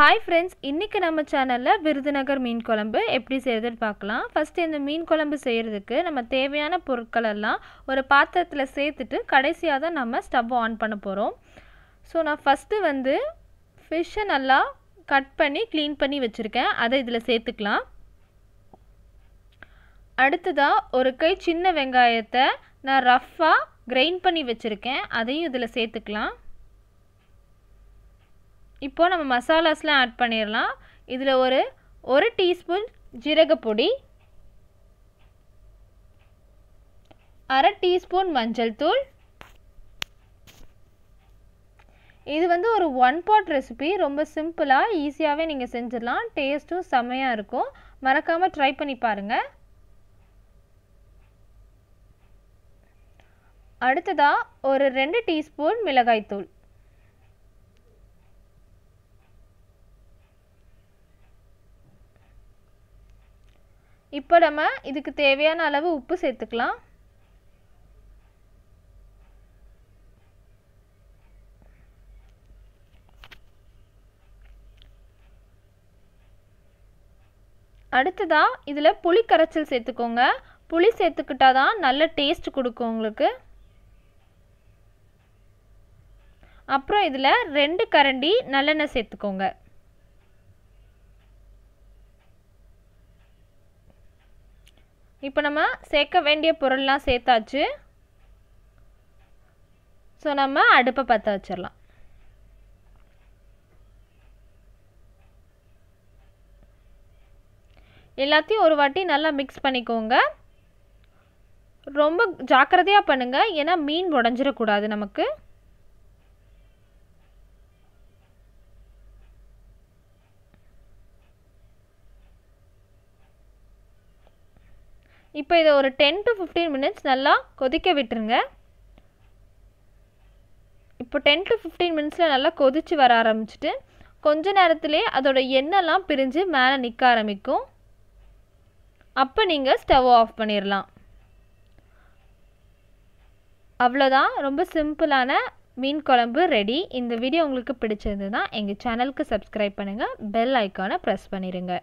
Hi friends இன்றைக்கி நம்ம சேனலில் விருதுநகர் மீன் குழம்பு எப்படி செய்கிறதுன்னு பார்க்கலாம். ஃபஸ்ட்டு இந்த மீன் குழம்பு செய்கிறதுக்கு நம்ம தேவையான பொருட்கள் எல்லாம் ஒரு பாத்திரத்தில் சேர்த்துட்டு கடைசியாக தான் நம்ம ஸ்டவ் ஆன் பண்ண போகிறோம் ஸோ நான் ஃபஸ்ட்டு வந்து ஃபிஷ்ஷை நல்லா கட் பண்ணி க்ளீன் பண்ணி வச்சுருக்கேன். அதை இதில் சேர்த்துக்கலாம். அடுத்ததாக ஒரு கை சின்ன வெங்காயத்தை நான் ரஃப்பாக கிரைண்ட் பண்ணி வச்சுருக்கேன். அதையும் இதில் சேர்த்துக்கலாம். இப்போது நம்ம மசாலாஸ்லாம் ஆட் பண்ணிடலாம் இதில் ஒரு ஒரு டீஸ்பூன் ஜீரகப்பொடி அரை டீஸ்பூன் மஞ்சள் தூள். இது வந்து ஒரு ஒன் பாட் ரெசிபி ரொம்ப சிம்பிளாக ஈஸியாகவே நீங்கள் செஞ்சிடலாம் டேஸ்ட்டும் செம்மையாக இருக்கும். மறக்காமல் ட்ரை பண்ணி பாருங்கள் அடுத்ததாக ஒரு ரெண்டு டீஸ்பூன் மிளகாய்த்தூள். இப்போ நம்ம இதுக்கு தேவையான அளவு உப்பு சேர்த்துக்கலாம். அடுத்ததாக இதில் புளி கரைச்சல் சேர்த்துக்கோங்க. புளி சேர்த்துக்கிட்டா தான் நல்ல டேஸ்ட் கொடுக்கும் உங்களுக்கு. அப்புறம் இதில் ரெண்டு கரண்டி நல்லெண்ணெய் சேர்த்துக்கோங்க. இப்போ நம்ம சேர்க்க வேண்டிய பொருள்லாம் சேர்த்தாச்சு. ஸோ நம்ம அடுப்பை பற்ற வச்சிடலாம். எல்லாத்தையும் ஒரு வாட்டி நல்லா மிக்ஸ் பண்ணிக்கோங்க. ரொம்ப ஜாக்கிரதையாக பண்ணுங்கள் ஏன்னா மீன் உடஞ்சிடக்கூடாது நமக்கு. இப்போ இதை ஒரு டென் டு ஃபிஃப்டீன் மினிட்ஸ் நல்லா கொதிக்க விட்டுருங்க. இப்போ டென் டு ஃபிஃப்டீன் மினிட்ஸில் நல்லா கொதித்து வர ஆரம்பிச்சிட்டு கொஞ்ச நேரத்திலே அதோட எண்ணெய்லாம் பிரிஞ்சு மேலே நிற்க ஆரம்பிக்கும். அப்போ நீங்கள் ஸ்டவ் ஆஃப் பண்ணிடலாம் அவ்வளோதான். ரொம்ப சிம்பிளான மீன் குழம்பு ரெடி இந்த வீடியோ உங்களுக்கு பிடிச்சிருந்ததுன்னா எங்கள் சேனலுக்கு சப்ஸ்கிரைப் பண்ணுங்கள் பெல் ஐக்கானை ப்ரெஸ் பண்ணிடுங்க